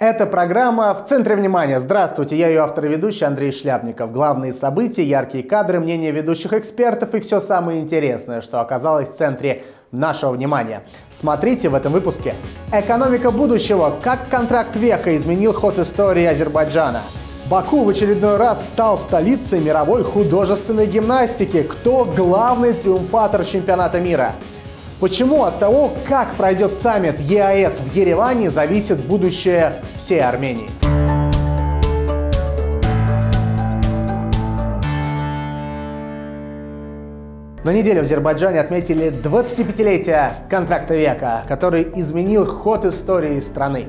Это программа «В центре внимания». Здравствуйте, я ее автор и ведущий Андрей Шляпников. Главные события, яркие кадры, мнения ведущих экспертов и все самое интересное, что оказалось в центре нашего внимания. Смотрите в этом выпуске. Экономика будущего. Как контракт века изменил ход истории Азербайджана. Баку в очередной раз стал столицей мировой художественной гимнастики. Кто главный триумфатор чемпионата мира? Почему от того, как пройдет саммит ЕАЭС в Ереване, зависит будущее всей Армении? На неделе в Азербайджане отметили 25-летие контракта века, который изменил ход истории страны.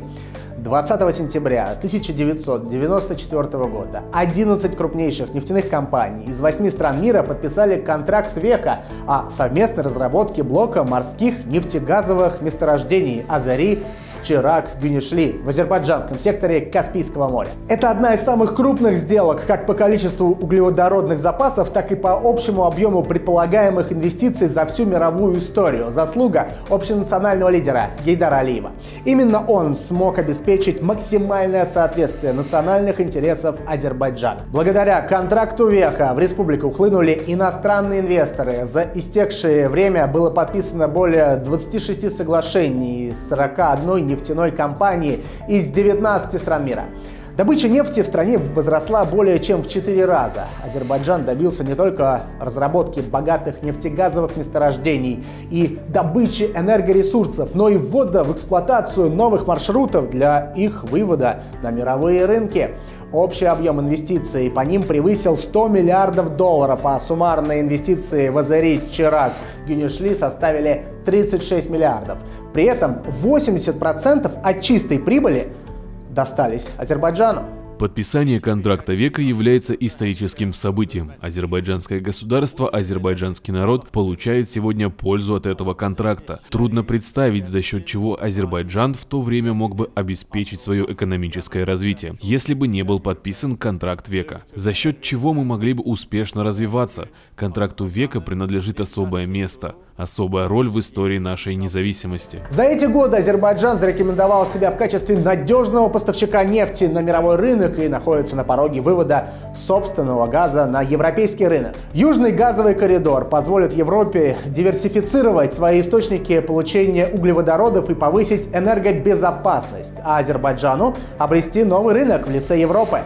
20 сентября 1994 года. 11 крупнейших нефтяных компаний из 8 стран мира подписали контракт века о совместной разработке блока морских нефтегазовых месторождений Азари Чирак, Гюнишли в азербайджанском секторе Каспийского моря. Это одна из самых крупных сделок как по количеству углеводородных запасов, так и по общему объему предполагаемых инвестиций за всю мировую историю. Заслуга общенационального лидера Гейдара Алиева. Именно он смог обеспечить максимальное соответствие национальных интересов Азербайджана. Благодаря контракту века в республику хлынули иностранные инвесторы. За истекшее время было подписано более 26 соглашений с 41 нефтяной компании из 19 стран мира. Добыча нефти в стране возросла более чем в 4 раза. Азербайджан добился не только разработки богатых нефтегазовых месторождений и добычи энергоресурсов, но и ввода в эксплуатацию новых маршрутов для их вывода на мировые рынки. Общий объем инвестиций по ним превысил 100 миллиардов долларов, а суммарные инвестиции в Азери, Чирак, Гюнишли составили 36 миллиардов. При этом 80% от чистой прибыли достались Азербайджану. Подписание контракта века является историческим событием. Азербайджанское государство, азербайджанский народ получает сегодня пользу от этого контракта. Трудно представить, за счет чего Азербайджан в то время мог бы обеспечить свое экономическое развитие, если бы не был подписан контракт века. За счет чего мы могли бы успешно развиваться. Контракту века принадлежит особое место – особая роль в истории нашей независимости. За эти годы Азербайджан зарекомендовал себя в качестве надежного поставщика нефти на мировой рынок и находится на пороге вывода собственного газа на европейский рынок. Южный газовый коридор позволит Европе диверсифицировать свои источники получения углеводородов и повысить энергобезопасность, а Азербайджану обрести новый рынок в лице Европы.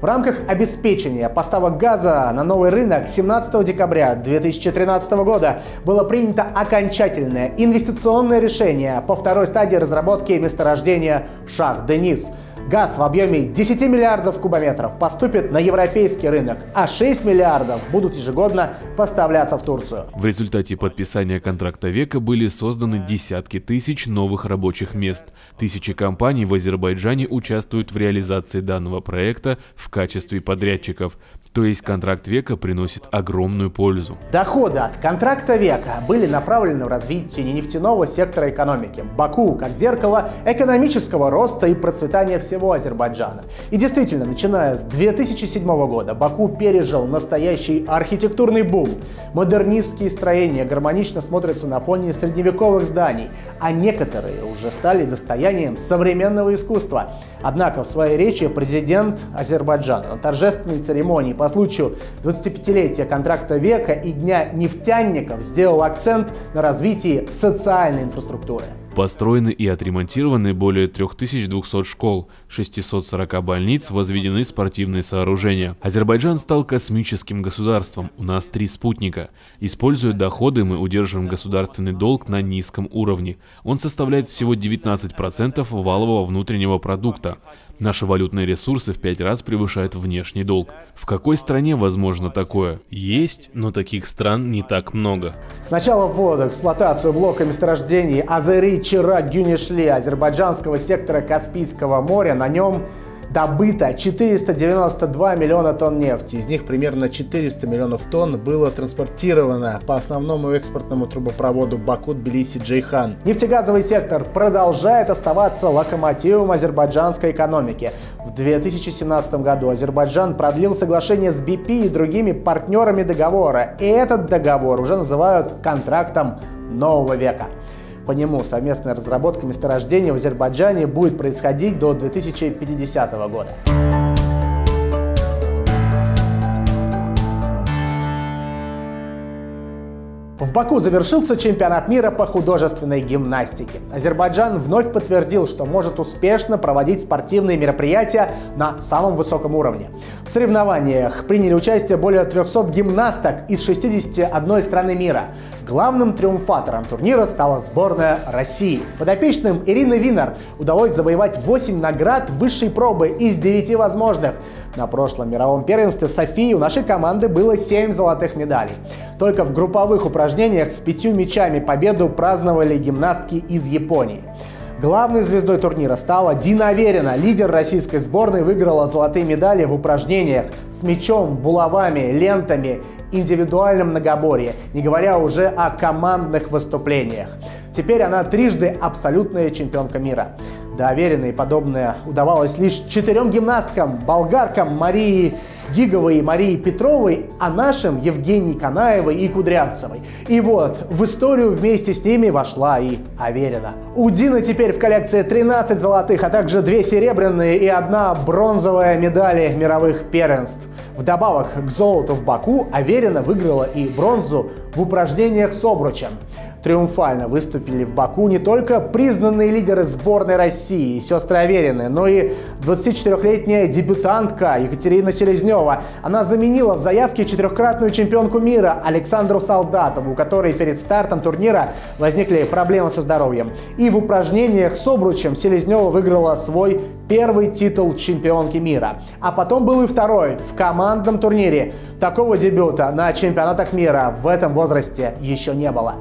В рамках обеспечения поставок газа на новый рынок 17 декабря 2013 года было принято окончательное инвестиционное решение по второй стадии разработки месторождения Шах-Денис – Газ в объеме 10 миллиардов кубометров поступит на европейский рынок, а 6 миллиардов будут ежегодно поставляться в Турцию. В результате подписания контракта века были созданы десятки тысяч новых рабочих мест. Тысячи компаний в Азербайджане участвуют в реализации данного проекта в качестве подрядчиков. То есть контракт века приносит огромную пользу. Доходы от контракта века были направлены в развитие нефтяного сектора экономики. Баку как зеркало экономического роста и процветания всего Азербайджана. И действительно, начиная с 2007 года Баку пережил настоящий архитектурный бум. Модернистские строения гармонично смотрятся на фоне средневековых зданий, а некоторые уже стали достоянием современного искусства. Однако в своей речи президент Азербайджана на торжественной церемонии по случаю 25-летия контракта века и Дня нефтяников сделал акцент на развитии социальной инфраструктуры. Построены и отремонтированы более 3200 школ, 640 больниц, возведены спортивные сооружения. Азербайджан стал космическим государством, у нас три спутника. Используя доходы, мы удерживаем государственный долг на низком уровне. Он составляет всего 19% валового внутреннего продукта. Наши валютные ресурсы в пять раз превышают внешний долг. В какой стране возможно такое? Есть, но таких стран не так много. С начала ввода эксплуатацию блока месторождений Азери Чирак Гюнишли азербайджанского сектора Каспийского моря на нем добыто 492 миллиона тонн нефти. Из них примерно 400 миллионов тонн было транспортировано по основному экспортному трубопроводу Баку-Тбилиси-Джейхан. Нефтегазовый сектор продолжает оставаться локомотивом азербайджанской экономики. В 2017 году Азербайджан продлил соглашение с BP и другими партнерами договора. И этот договор уже называют контрактом нового века. По нему совместная разработка месторождения в Азербайджане будет происходить до 2050 года. В Баку завершился чемпионат мира по художественной гимнастике. Азербайджан вновь подтвердил, что может успешно проводить спортивные мероприятия на самом высоком уровне. В соревнованиях приняли участие более 300 гимнасток из 61 страны мира. Главным триумфатором турнира стала сборная России. Подопечным Ирины Винер удалось завоевать 8 наград высшей пробы из 9 возможных. На прошлом мировом первенстве в Софии у нашей команды было 7 золотых медалей. Только в групповых упражнениях с пятью мячами победу праздновали гимнастки из Японии. Главной звездой турнира стала Дина Аверина. Лидер российской сборной выиграла золотые медали в упражнениях с мячом, булавами, лентами, индивидуальном многоборье, не говоря уже о командных выступлениях. Теперь она трижды абсолютная чемпионка мира. Доверенно и подобное удавалось лишь четырем гимнасткам, болгаркам Марии Гиговой и Марии Петровой, а нашим Евгении Канаевой и Кудрявцевой. И вот, в историю вместе с ними вошла и Аверина. У Дины теперь в коллекции 13 золотых, а также две серебряные и одна бронзовая медали мировых первенств. Вдобавок к золоту в Баку Аверина выиграла и бронзу в упражнениях с обручем. Триумфально выступили в Баку не только признанные лидеры сборной России, сестры Аверины, но и 24-летняя дебютантка Екатерина Селезнева. Она заменила в заявке четырехкратную чемпионку мира Александру Солдатову, у которой перед стартом турнира возникли проблемы со здоровьем. И в упражнениях с обручем Селезнева выиграла свой первый титул чемпионки мира. А потом был и второй в командном турнире. Такого дебюта на чемпионатах мира в этом возрасте еще не было.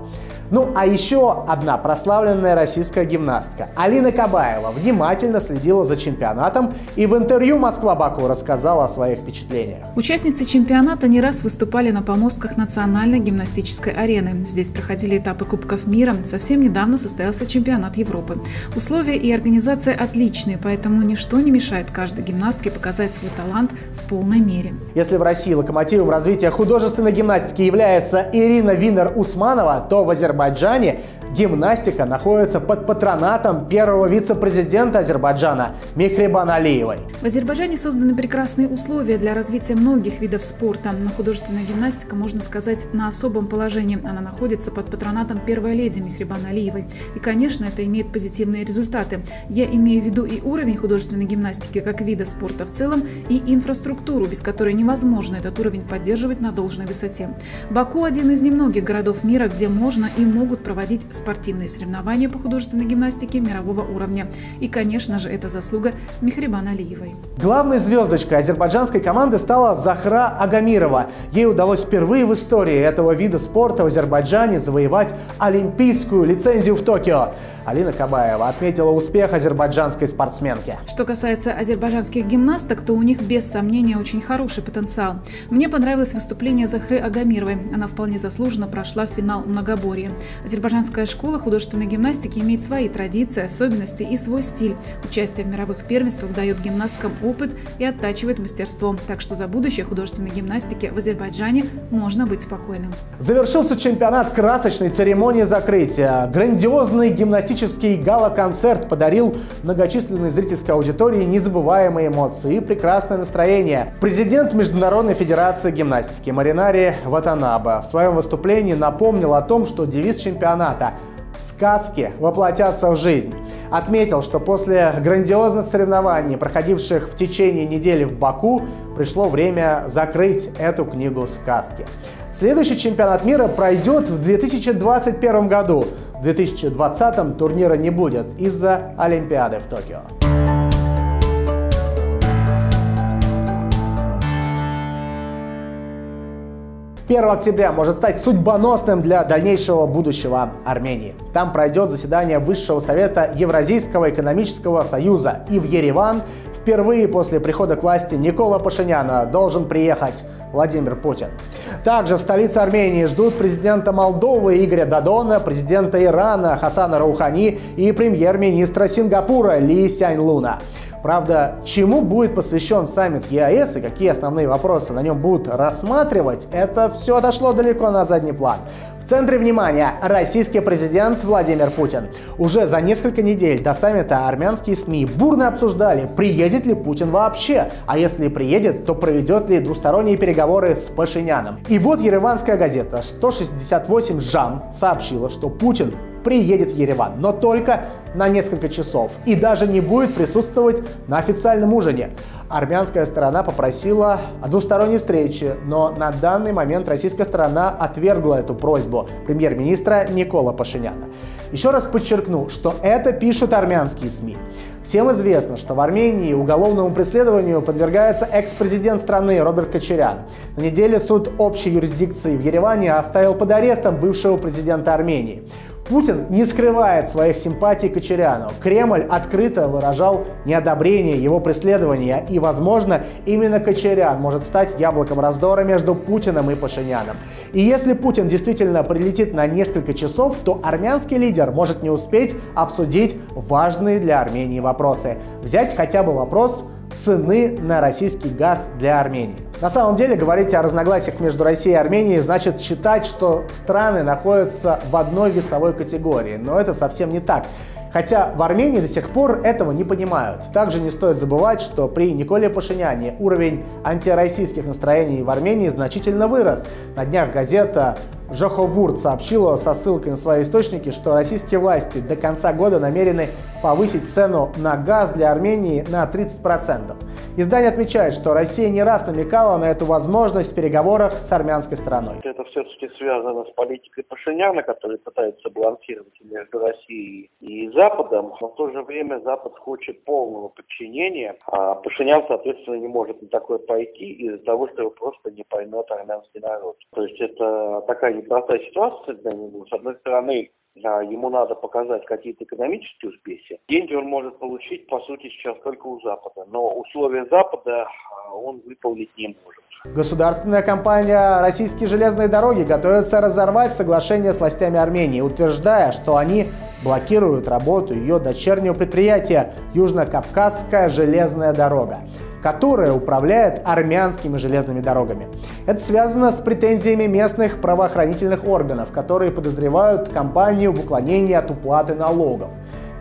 Ну а еще одна прославленная российская гимнастка Алина Кабаева внимательно следила за чемпионатом и в интервью «Москва-Баку» рассказала о своих впечатлениях. Участницы чемпионата не раз выступали на помостках национальной гимнастической арены. Здесь проходили этапы Кубков мира. Совсем недавно состоялся чемпионат Европы. Условия и организация отличные, поэтому ничто не мешает каждой гимнастке показать свой талант в полной мере. Если в России локомотивом развития художественной гимнастики является Ирина Винер-Усманова, то в Азербайджане Азербайджане гимнастика находится под патронатом первого вице-президента Азербайджана Мехрибан Алиевой. В Азербайджане созданы прекрасные условия для развития многих видов спорта, но художественная гимнастика, можно сказать, на особом положении. Она находится под патронатом первой леди Мехрибан Алиевой. И, конечно, это имеет позитивные результаты. Я имею в виду и уровень художественной гимнастики как вида спорта в целом, и инфраструктуру, без которой невозможно этот уровень поддерживать на должной высоте. Баку – один из немногих городов мира, где можно и могут проводить спортивные соревнования по художественной гимнастике мирового уровня. И, конечно же, это заслуга Мехрибан Алиевой. Главной звездочкой азербайджанской команды стала Захра Агамирова. Ей удалось впервые в истории этого вида спорта в Азербайджане завоевать олимпийскую лицензию в Токио. Алина Кабаева отметила успех азербайджанской спортсменки. Что касается азербайджанских гимнасток, то у них без сомнения очень хороший потенциал. Мне понравилось выступление Захры Агамировой. Она вполне заслуженно прошла в финал многоборья. Азербайджанская школа художественной гимнастики имеет свои традиции, особенности и свой стиль. Участие в мировых первенствах дает гимнасткам опыт и оттачивает мастерство. Так что за будущее художественной гимнастики в Азербайджане можно быть спокойным. Завершился чемпионат красочной церемонии закрытия. Грандиозный гимнастический гала-концерт подарил многочисленной зрительской аудитории незабываемые эмоции и прекрасное настроение. Президент Международной Федерации гимнастики Маринари Ватанаба в своем выступлении напомнил о том, что девиз чемпионата сказки воплотятся в жизнь. Отметил, что после грандиозных соревнований, проходивших в течение недели в Баку, пришло время закрыть эту книгу сказки. Следующий чемпионат мира пройдет в 2021 году. В 2020 турнира не будет из-за Олимпиады в Токио. 1 октября может стать судьбоносным для дальнейшего будущего Армении. Там пройдет заседание Высшего совета Евразийского экономического союза. И в Ереван впервые после прихода к власти Никола Пашиняна должен приехать Владимир Путин. Также в столице Армении ждут президента Молдовы Игоря Дадона, президента Ирана Хасана Раухани и премьер-министра Сингапура Ли Сянь Луна. Правда, чему будет посвящен саммит ЕАЭС и какие основные вопросы на нем будут рассматривать, это все отошло далеко на задний план В центре внимания российский президент Владимир Путин. Уже за несколько недель до саммита армянские СМИ бурно обсуждали, приедет ли Путин вообще, а если приедет, то проведет ли двусторонние переговоры с Пашиняном. И вот ереванская газета 168 «Жам» сообщила, что Путин приедет в Ереван, но только на несколько часов и даже не будет присутствовать на официальном ужине. Армянская сторона попросила о двусторонней встрече, но на данный момент российская сторона отвергла эту просьбу премьер-министра Никола Пашиняна. Еще раз подчеркну, что это пишут армянские СМИ. Всем известно, что в Армении уголовному преследованию подвергается экс-президент страны Роберт Кочерян. На неделе суд общей юрисдикции в Ереване оставил под арестом бывшего президента Армении. Путин не скрывает своих симпатий Кочеряну. Кремль открыто выражал неодобрение его преследования, и, возможно, именно Кочерян может стать яблоком раздора между Путиным и Пашиняном. И если Путин действительно прилетит на несколько часов, то армянский лидер может не успеть обсудить важные для Армении вопросы. Взять хотя бы вопрос цены на российский газ для Армении. На самом деле говорить о разногласиях между Россией и Арменией значит считать, что страны находятся в одной весовой категории, но это совсем не так. Хотя в Армении до сих пор этого не понимают. Также не стоит забывать, что при Николе Пашиняне уровень антироссийских настроений в Армении значительно вырос. На днях газета Жоховурт сообщила со ссылкой на свои источники, что российские власти до конца года намерены повысить цену на газ для Армении на 30%. Издание отмечает, что Россия не раз намекала на эту возможность в переговорах с армянской стороной. Это все-таки связано с политикой Пашиняна, который пытается балансировать между Россией и Западом. Но в то же время Запад хочет полного подчинения, а Пашинян, соответственно, не может на такое пойти из-за того, что его просто не поймет армянский народ. То есть это такая непростая ситуация для него. С одной стороны, ему надо показать какие-то экономические успехи. Деньги он может получить, по сути, сейчас только у Запада. Но условия Запада а, он выполнить не может. Государственная компания «Российские железные дороги» готовится разорвать соглашение с властями Армении, утверждая, что они блокируют работу ее дочернего предприятия «Южно-Кавказская железная дорога» которая управляет армянскими железными дорогами. Это связано с претензиями местных правоохранительных органов, которые подозревают компанию в уклонении от уплаты налогов.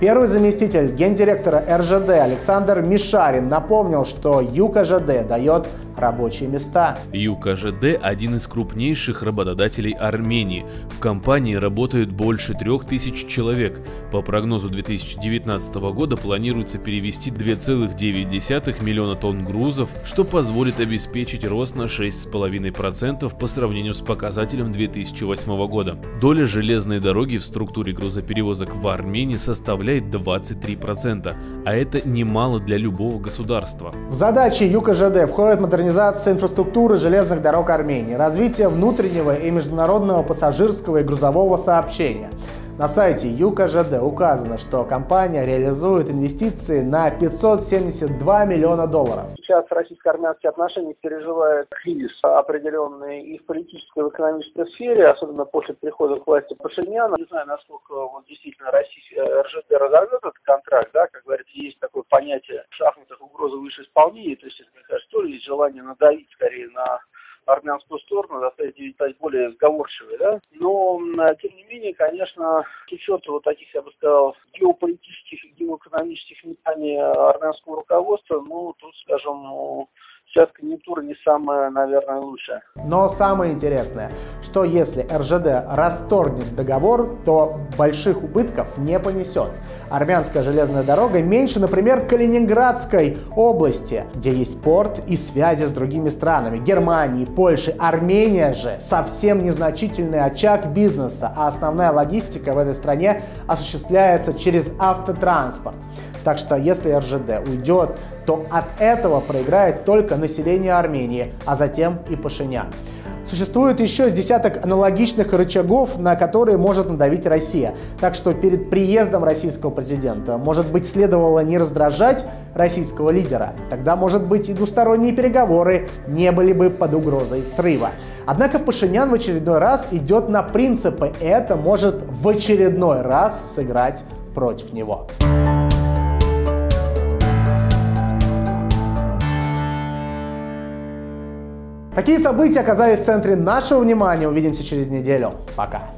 Первый заместитель гендиректора РЖД Александр Мишарин напомнил, что ЮКЖД дает рабочие места. ЮКЖД – один из крупнейших работодателей Армении. В компании работают больше трех тысяч человек. По прогнозу 2019 года планируется перевести 2,9 миллиона тонн грузов, что позволит обеспечить рост на 6,5% по сравнению с показателем 2008 года. Доля железной дороги в структуре грузоперевозок в Армении составляет 23%, а это немало для любого государства. В задачи ЮКЖД входит модернизация модернизация инфраструктуры железных дорог Армении, развитие внутреннего и международного пассажирского и грузового сообщения. На сайте ЮКЖД указано, что компания реализует инвестиции на 572 миллиона долларов. Сейчас российско-армянские отношения переживают кризис определенный и в политической, и в экономической сфере, особенно после прихода к власти Пашиняна. Не знаю, насколько вот действительно Россия, РЖД разорвет этот контракт, да, как говорится, есть такое понятие в шахматах угрозы выше исполнения, то есть, мне кажется, тоже есть желание надавить скорее на армянскую сторону, заставить ее более сговорчивой, да. Но, тем не менее, конечно, с учетом вот таких, я бы сказал, геополитических и геоэкономических метаний армянского руководства, ну, тут, скажем, ну, сейчас конъюнктура не самая, наверное, лучшая. Но самое интересное, что если РЖД расторгнет договор, то больших убытков не понесет. Армянская железная дорога меньше, например, Калининградской области, где есть порт и связи с другими странами. Германии, Польши, Армения же совсем незначительный очаг бизнеса, а основная логистика в этой стране осуществляется через автотранспорт. Так что если РЖД уйдет, то от этого проиграет только население Армении, а затем и Пашинян. Существует еще десяток аналогичных рычагов, на которые может надавить Россия. Так что перед приездом российского президента, может быть, следовало не раздражать российского лидера. Тогда, может быть, и двусторонние переговоры не были бы под угрозой срыва. Однако Пашинян в очередной раз идет на принципы, и это может в очередной раз сыграть против него. Такие события оказались в центре нашего внимания. Увидимся через неделю. Пока.